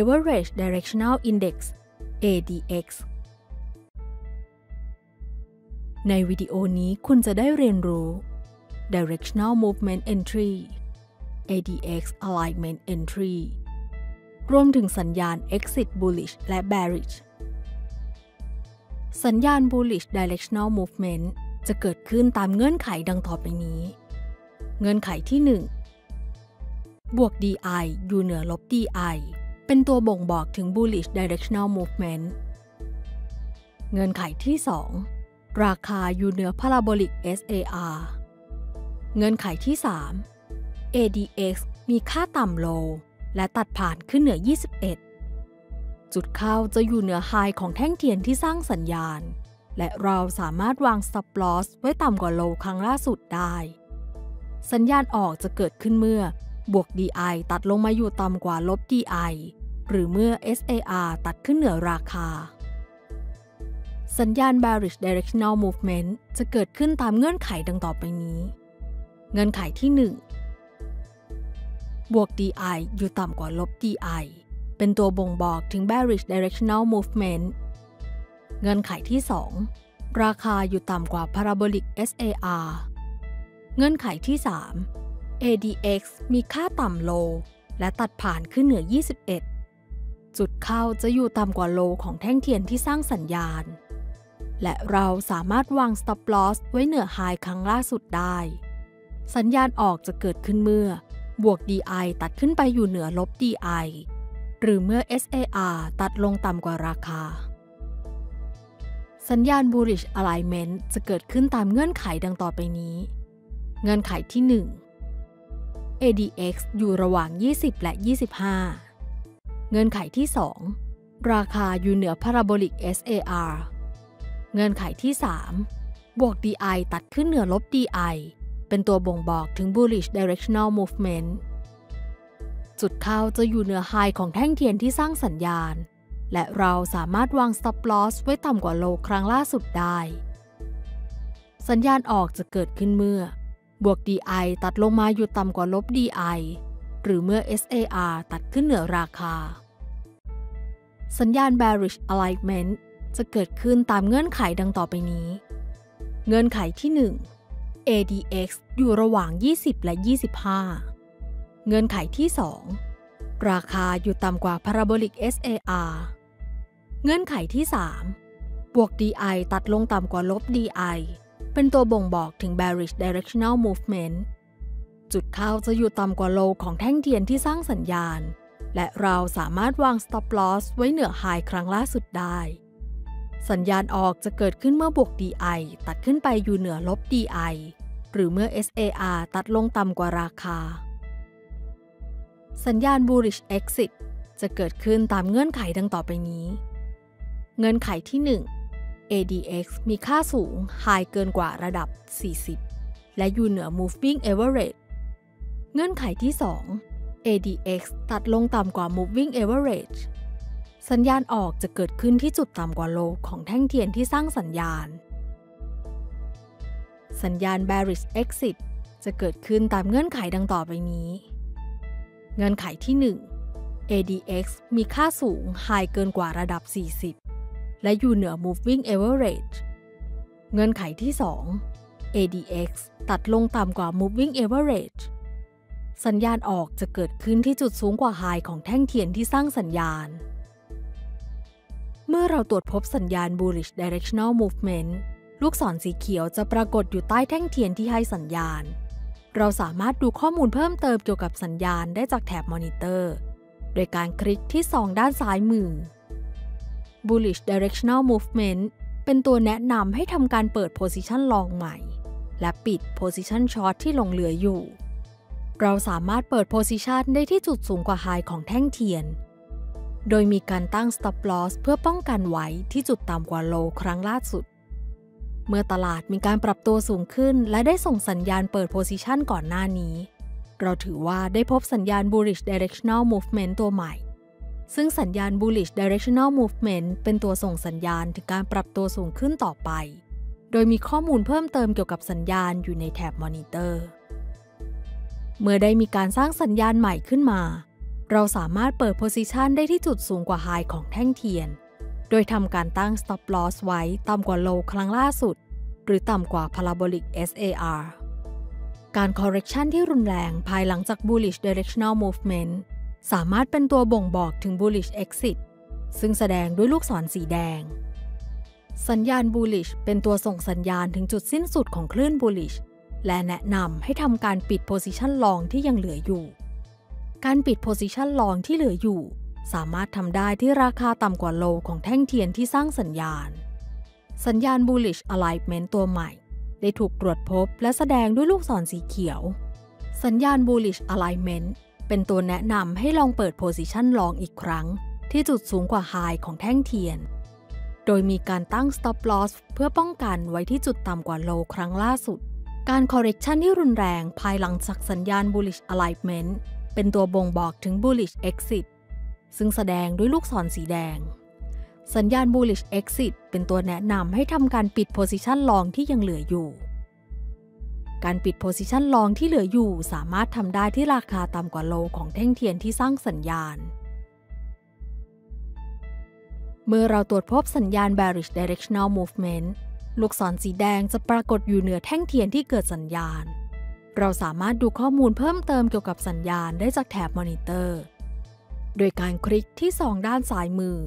Average Directional Index ADX ในวิดีโอนี้คุณจะได้เรียนรู้ Directional Movement Entry ADX Alignment Entry รวมถึงสัญญาณ Exit Bullish และ Bearish สัญญาณ Bullish Directional Movement จะเกิดขึ้นตามเงื่อนไขดังต่อไปนี้ เงื่อนไขที่ 1 บวก DI อยู่เหนือลบ DI เป็นตัวบ่งบอกถึง bullish directional movement เงื่อนไขที่ 2 ราคาอยู่เหนือ parabolic SAR เงื่อนไขที่ 3 ADX มีค่าต่ำ low และตัดผ่านขึ้นเหนือ 21 จุดเข้าจะอยู่เหนือ high ของแท่งเทียนที่สร้างสัญญาณ และเราสามารถวาง stop loss ไว้ต่ำกว่า low ครั้งล่าสุดได้ สัญญาณออกจะเกิดขึ้นเมื่อ บวก DI ตัดลงมาอยู่ต่ำกว่าลบ DI หรือเมื่อ SAR ตัดขึ้นเหนือราคา สัญญาณ bearish directional movement จะเกิดขึ้นตามเงื่อนไขดังต่อไปนี้ เงื่อนไขที่ 1 บวก DI อยู่ต่ำกว่าลบ DI เป็นตัวบ่งบอกถึง bearish directional movement เงื่อนไขที่ 2 ราคาอยู่ต่ำกว่า parabolic SAR เงื่อนไขที่ 3 ADX มีค่าต่ำ low และตัดผ่านขึ้นเหนือ 21 จุดเข้าจะอยู่ต่ำกว่าโลของแท่งเทียนที่สร้างสัญญาณ และเราสามารถวาง stop loss ไว้เหนือ high ครั้งล่าสุดได้ สัญญาณออกจะเกิดขึ้นเมื่อบวก DI ตัดขึ้นไปอยู่เหนือลบ DI หรือเมื่อ SAR ตัดลงต่ำกว่าราคา สัญญาณ bullish alignment จะเกิดขึ้นตามเงื่อนไขดังต่อไปนี้ เงื่อนไขที่ 1 ADX อยู่ระหว่าง 20 และ 25 เงื่อนไขที่ 2 ราคาอยู่เหนือ parabolic SAR เงื่อนไขที่ 3 บวก DI ตัดขึ้นเหนือลบ DI เป็นตัวบ่งบอกถึง bullish directional movement จุดเข้าจะอยู่เหนือ high ของแท่งเทียนที่สร้างสัญญาณ และเราสามารถวาง stop loss ไว้ต่ำกว่าโลครั้งล่าสุดได้ สัญญาณออกจะเกิดขึ้นเมื่อ บวก DI ตัดลงมาอยู่ต่ำกว่าลบ DI หรือเมื่อ SAR ตัดขึ้นเหนือราคา สัญญาณ bearish alignment จะเกิดขึ้นตามเงื่อนไขดังต่อไปนี้ เงื่อนไขที่ 1 ADX อยู่ระหว่าง 20 และ 25 เงื่อนไขที่ 2 ราคาอยู่ต่ำกว่า parabolic SAR เงื่อนไขที่ 3 บวก DI ตัดลงต่ำกว่าลบ DI เป็นตัวบ่งบอกถึง bearish directional movement จุดเข้าจะอยู่ต่ำกว่าโลของแท่งเทียนที่สร้างสัญญาณ และเราสามารถวาง stop loss ไว้เหนือ high ครั้งล่าสุดได้ สัญญาณออกจะเกิดขึ้นเมื่อบวก DI ตัดขึ้นไปอยู่เหนือลบ DI หรือเมื่อ SAR ตัดลงต่ำกว่าราคา สัญญาณ bullish exit จะเกิดขึ้นตามเงื่อนไขดังต่อไปนี้ เงื่อนไขที่ 1 ADX มีค่าสูง high เกินกว่าระดับ 40 และอยู่เหนือ moving average เงื่อนไขที่ 2 ADX ตัดลงต่ำกว่า moving average สัญญาณออกจะเกิดขึ้นที่จุดต่ำกว่าโลของแท่งเทียนที่สร้างสัญญาณ สัญญาณ bearish exit จะเกิดขึ้นตามเงื่อนไขดังต่อไปนี้ เงื่อนไขที่ 1 ADX มีค่าสูง high เกินกว่าระดับ 40 และอยู่เหนือ moving average เงื่อนไขที่ 2 ADX ตัดลงต่ำกว่า moving average สัญญาณออกจะเกิดขึ้นที่จุดสูงกว่า high ของแท่งเทียนที่สร้างสัญญาณ เมื่อเราตรวจพบสัญญาณ bullish directional movement ลูกศรสีเขียวจะปรากฏอยู่ใต้แท่งเทียนที่ให้สัญญาณ เราสามารถดูข้อมูลเพิ่มเติมเกี่ยวกับสัญญาณได้จากแถบมอนิเตอร์ โดยการคลิกที่ซองด้านซ้ายมือ bullish directional movement เป็นตัวแนะนำให้ทำการเปิด position long ใหม่ และปิด position short ที่หลงเหลืออยู่ เราสามารถเปิด position ได้ที่จุดสูงกว่า high ของแท่งเทียน โดยมีการตั้ง stop loss เพื่อป้องกันไว้ที่จุดต่ำกว่า low ครั้งล่าสุด เมื่อตลาดมีการปรับตัวสูงขึ้น และได้ส่งสัญญาณเปิด position ก่อนหน้านี้ เราถือว่าได้พบสัญญาณ bullish directional movement ตัวใหม่ ซึ่งสัญญาณ bullish directional movement เป็นตัวส่งสัญญาณถึงการปรับตัวสูงขึ้นต่อไป โดยมีข้อมูลเพิ่มเติมเกี่ยวกับสัญญาณอยู่ในแถบมอนิเตอร์ เมื่อได้มีการสร้างสัญญาณใหม่ขึ้นมา เราสามารถเปิดโพซิชันได้ที่จุดสูงกว่าไฮของแท่งเทียน โดยทำการตั้ง stop loss ไว้ต่ำกว่า low ครั้งล่าสุด หรือต่ำกว่า parabolic SAR การ correction ที่รุนแรงภายหลังจาก bullish directional movement สามารถเป็นตัวบ่งบอกถึง bullish exit ซึ่งแสดงด้วยลูกศรสีแดง สัญญาณ bullish เป็นตัวส่งสัญญาณถึงจุดสิ้นสุดของคลื่น bullish และแนะนำให้ทำการปิด position long ที่ยังเหลืออยู่ การปิด position long ที่เหลืออยู่ สามารถทำได้ที่ราคาต่ำกว่า low ของแท่งเทียนที่สร้างสัญญาณ สัญญาณ bullish alignment ตัวใหม่ ได้ถูกตรวจพบและแสดงด้วยลูกศรสีเขียว สัญญาณ bullish alignment เป็นตัวแนะนำให้ลองเปิด position long อีกครั้ง ที่จุดสูงกว่า high ของแท่งเทียน โดยมีการตั้ง stop loss เพื่อป้องกันไว้ที่จุดต่ำกว่า low ครั้งล่าสุด การ correction ที่รุนแรงภายหลังจากสัญญาณ bullish alignment เป็นตัวบ่งบอกถึง bullish exit ซึ่งแสดงด้วยลูกศรสีแดง สัญญาณ bullish exit เป็นตัวแนะนำให้ทำการปิด position long ที่ยังเหลืออยู่ การปิด position long ที่เหลืออยู่สามารถทำได้ที่ราคาต่ำกว่า low ของแท่งเทียนที่สร้างสัญญาณ เมื่อเราตรวจพบสัญญาณ bearish directional movement ลูกศรสีแดงจะปรากฏอยู่เหนือแท่งเทียนที่เกิดสัญญาณ เราสามารถดูข้อมูลเพิ่มเติมเกี่ยวกับสัญญาณได้จากแถบมอนิเตอร์ โดยการคลิกที่ 2 ด้านซ้ายมือ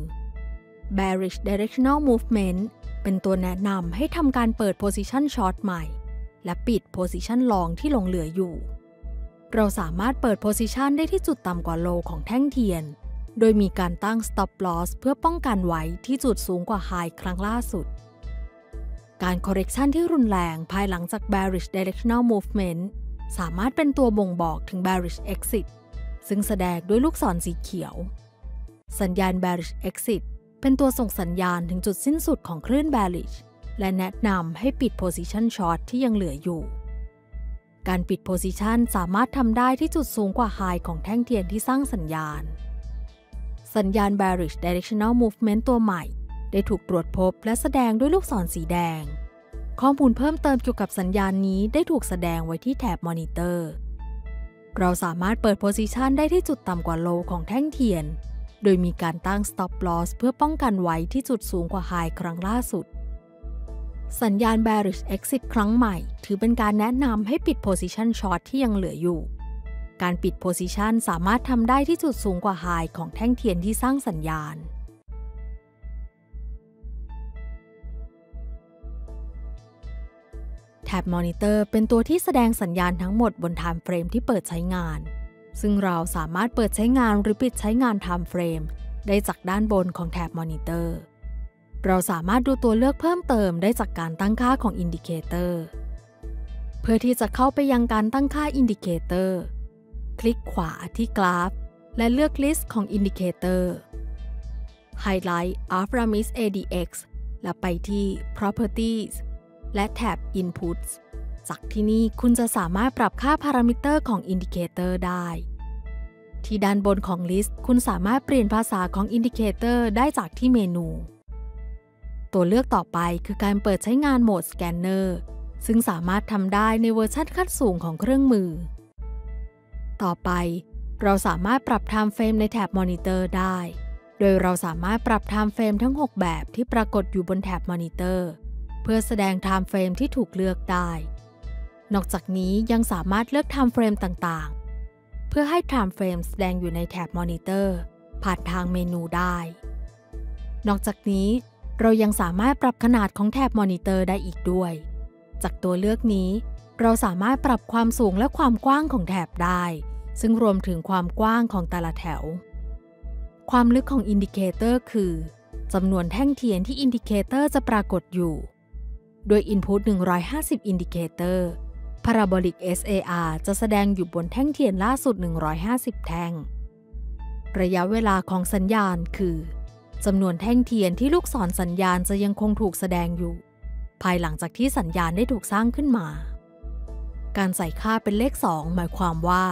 bearish directional movement เป็นตัวแนะนำให้ทำการเปิด position short ใหม่ และปิด position long ที่ลงเหลืออยู่ เราสามารถเปิด position ได้ที่จุดต่ำกว่า low ของแท่งเทียน โดยมีการตั้ง stop loss เพื่อป้องกันไว้ที่จุดสูงกว่า high ครั้งล่าสุด การ correction ที่รุนแรงภายหลังจาก bearish directional movement สามารถเป็นตัวบ่งบอกถึง bearish exit ซึ่งแสดงด้วยลูกศรสีเขียว สัญญาณ bearish exit เป็นตัวส่งสัญญาณถึงจุดสิ้นสุดของคลื่น bearish และแนะนำให้ปิด position short ที่ยังเหลืออยู่ การปิด position สามารถทำได้ที่จุดสูงกว่า high ของแท่งเทียนที่สร้างสัญญาณ สัญญาณ bearish directional movement ตัวใหม่ ได้ถูกตรวจพบและแสดงด้วยลูกศรสีแดง ข้อมูลเพิ่มเติมเกี่ยวกับสัญญาณนี้ได้ถูกแสดงไว้ที่แถบมอนิเตอร์ เราสามารถเปิด position ได้ที่จุดต่ำกว่า low ของแท่งเทียน โดยมีการตั้ง stop loss เพื่อป้องกันไว้ที่จุดสูงกว่า high ครั้งล่าสุด สัญญาณ bearish exit ครั้งใหม่ ถือเป็นการแนะนำให้ปิด position short ที่ยังเหลืออยู่ การปิด position สามารถทำได้ที่จุดสูงกว่า high ของแท่งเทียนที่สร้างสัญญาณแท็บมอนิเตอร์เป็นตัวที่แสดงสัญญาณทั้งหมดบน time frame ที่เปิดใช้งาน ซึ่งเราสามารถเปิดใช้งานหรือปิดใช้งาน time frame ได้จากด้านบนของแท็บมอนิ เราสามารถดูตัวเลือกเพิ่มเติมได้จากการตั้งค่าของ indicator เพื่อที่จะเข้าไปยังการตั้งค่า indicator คลิกขวาที่กราฟ และเลือก list ของ indicator ไฮไลท์ Aframis ADX และไปที่ Properties และแท็บ Inputs จากที่นี่คุณจะสามารถปรับค่าพารามิเตอร์ของ indicator ได้ ที่ด้านบนของ list คุณสามารถเปลี่ยนภาษาของ indicator ได้จากที่เมนู ตัวเลือกต่อไปคือการเปิดใช้งานโหมดสแกนเนอร์ซึ่งสามารถทำได้ในเวอร์ชันขั้นสูงของเครื่องมือ ต่อไป เราสามารถปรับ Time Frame ในแถบมอนิเตอร์ได้ โดยเราสามารถปรับ Time Frame ทั้ง 6 แบบที่ปรากฏอยู่บนแถบมอนิเตอร์ เพื่อแสดง Time Frame ที่ถูกเลือกได้ นอกจากนี้ยังสามารถเลือก Time Frame ต่างๆ เพื่อให้ Time Frame แสดงอยู่ในแถบมอนิเตอร์ผ่านทางเมนูได้ นอกจากนี้ เรายังสามารถปรับขนาดของแถบมอนิเตอร์ได้อีกด้วย จากตัวเลือกนี้ เราสามารถปรับความสูงและความกว้างของแถบได้ ซึ่งรวมถึงความกว้างของแต่ละแถว ความลึกของ indicator คือจำนวนแท่งเทียนที่ indicator จะปรากฏอยู่ โดย Input 150 Indicator Parabolic SAR จะแสดงอยู่บนแท่งเทียนล่าสุด 150 แท่ง ระยะเวลาของสัญญาณคือ จำนวนแท่งเทียนที่ลูกศรสัญญาณจะยังคงถูกแสดงอยู่ ภายหลังจากที่สัญญาณได้ถูกสร้างขึ้นมา การใส่ค่าเป็นเลข 2 หมายความว่า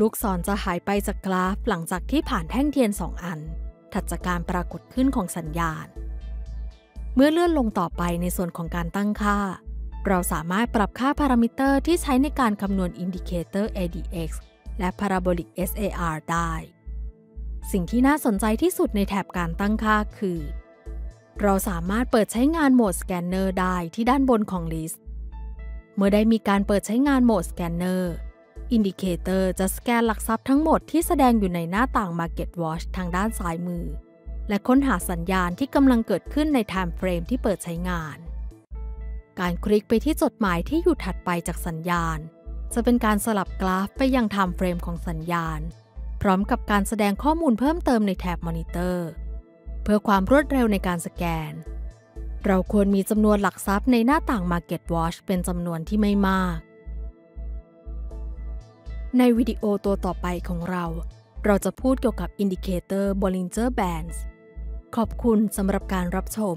ลูกศรจะหายไปจากกราฟหลังจากที่ผ่านแท่งเทียน 2 อัน ถัดจากการปรากฏขึ้นของสัญญาณ เมื่อเลื่อนลงต่อไปในส่วนของการตั้งค่า เราสามารถปรับค่าพารามิเตอร์ที่ใช้ในการคำนวณอินดิเคเตอร์ ADX และ Parabolic SAR ได้ สิ่งที่น่าสนใจที่สุดในแถบการตั้งค่าคือ เราสามารถเปิดใช้งานโหมดสแกนเนอร์ได้ที่ด้านบนของ list เมื่อได้มีการเปิดใช้งานโหมดสแกนเนอร์ indicator จะสแกนหลักทรัพย์ทั้งหมดที่แสดงอยู่ในหน้าต่าง Market Watch ทางด้านซ้ายมือ และค้นหาสัญญาณที่กำลังเกิดขึ้นใน Time Frame ที่เปิดใช้งาน การคลิกไปที่จดหมายที่อยู่ถัดไปจากสัญญาณ จะเป็นการสลับกราฟไปยัง Time Frame ของสัญญาณ พร้อมกับการแสดงข้อมูลเพิ่มเติมในแถบมอนิเตอร์ เพื่อความรวดเร็วในการสแกน เราควรมีจำนวนหลักทรัพย์ในหน้าต่าง Market Watch เป็นจำนวนที่ไม่มาก ในวิดีโอตัวต่อไปของเรา เราจะพูดเกี่ยวกับอินดิเคเตอร์ Bollinger Bands ขอบคุณสำหรับการรับชม